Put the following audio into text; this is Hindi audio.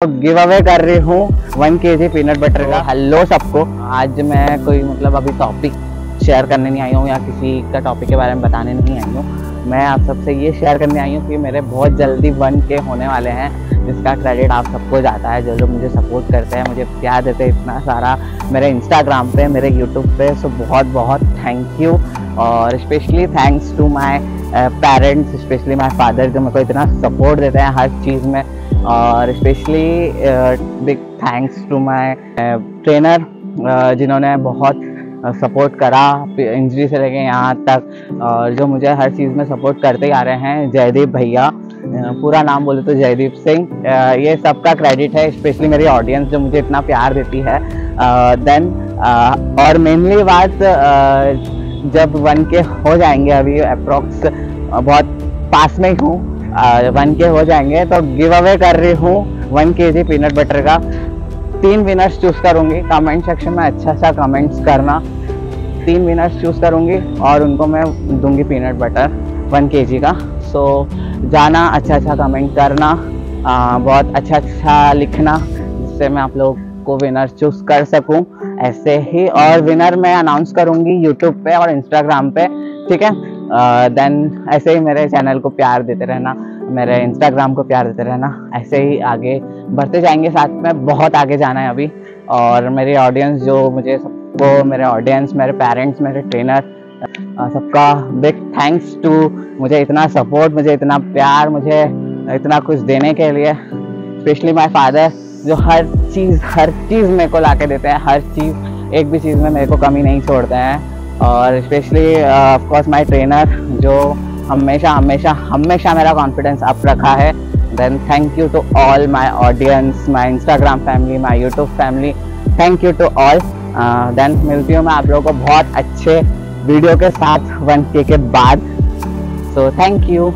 गिव अवे कर रही हूँ one K G peanut butter का। हेलो सबको। आज मैं कोई मतलब अभी टॉपिक शेयर करने नहीं आई हूँ या किसी का टॉपिक के बारे में बताने नहीं आई हूँ। मैं आप सबसे ये शेयर करने आई हूँ कि मेरे बहुत जल्दी वन के होने वाले हैं, जिसका क्रेडिट आप सबको जाता है, जो लोग मुझे सपोर्ट करते हैं, मुझे प्यार देते हैं इतना सारा मेरे इंस्टाग्राम पे, मेरे यूट्यूब पे। सो बहुत बहुत थैंक यू और specially thanks to my parents specially my father जो मेरे को इतना सपोर्ट देते हैं हर चीज़ में। और specially big thanks to my trainer जिन्होंने बहुत सपोर्ट uh, करा इंजरी से लेके यहाँ तक और जो मुझे हर चीज़ में सपोर्ट करते आ रहे हैं जयदीप भैया। Uh, पूरा नाम बोले तो जयदीप सिंह। Uh, ये सबका क्रेडिट है स्पेशली मेरी ऑडियंस जो मुझे इतना प्यार देती है। देन और मेनली बात जब वन के हो जाएँगे अभी अप्रोक्स बहुत पास में ही हूँ। वन के हो जाएँगे तो गिव अवे कर रही हूँ one K G peanut butter का। तीन विनर्स चूज़ करूँगी। कमेंट सेक्शन में अच्छा अच्छा कमेंट्स करना। तीन विनर्स चूज़ करूँगी और उनको मैं दूँगी पीनट बटर वन के जी का। सो जाना अच्छा अच्छा कमेंट करना आ, बहुत अच्छा अच्छा लिखना जिससे मैं आप लोग को विनर चूज़ कर सकूँ। ऐसे ही और विनर मैं अनाउंस करूँगी यूट्यूब पे और इंस्टाग्राम पे ठीक है? देन ऐसे ही मेरे चैनल को प्यार देते रहना, मेरे इंस्टाग्राम को प्यार देते रहना, ऐसे ही आगे बढ़ते जाएँगे साथ में, बहुत आगे जाना है अभी। और मेरी ऑडियंस जो मुझे सबको मेरे ऑडियंस मेरे पेरेंट्स मेरे ट्रेनर सबका बिग थैंक्स टू मुझे इतना सपोर्ट मुझे इतना प्यार, मुझे इतना कुछ देने के लिए। स्पेशली माई फादर जो हर चीज़ हर चीज़ मेरे को ला देते हैं, हर चीज़, एक भी चीज़ में मेरे को कमी नहीं छोड़ते हैं। और स्पेशली ऑफकोर्स माई ट्रेनर जो हमेशा हमेशा हमेशा मेरा कॉन्फिडेंस अप रखा है। Then thank you to all my audience my Instagram family my YouTube family thank you to all then मिलती हूँ मैं आप लोगों को बहुत अच्छे वीडियो के साथ वन के बाद। So thank you